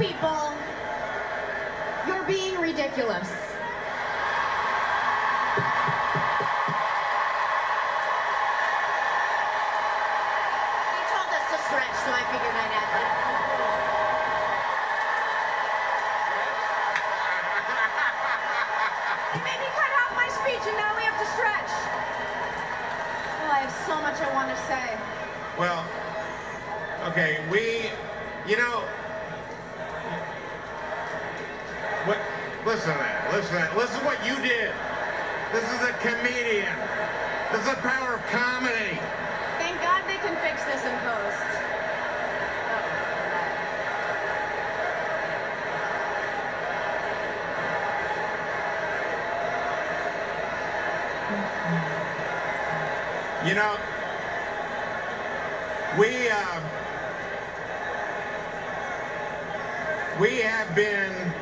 people, you're being ridiculous. He told us to stretch, so I figured I'd add that. They made me cut out my speech and now we have to stretch. Oh, I have so much I want to say. Well, okay, we, you know, what? Listen to that. Listen to that. Listen to what you did. This is a comedian. This is the power of comedy. Thank God they can fix this in post. You know, we uh, we have been